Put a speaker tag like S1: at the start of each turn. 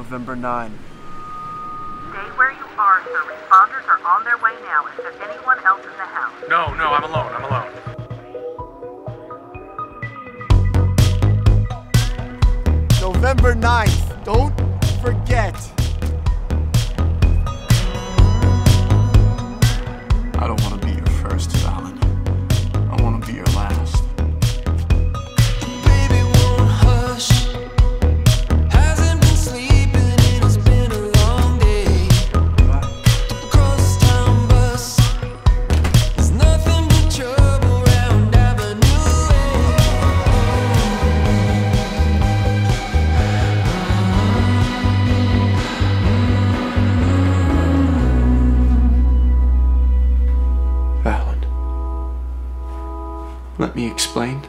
S1: November 9.
S2: Stay where you are, sir. Responders are on their way now. Is there anyone else in the house?
S3: No, no, I'm alone. I'm alone.
S1: November 9th. Don't forget.
S4: Let me explain.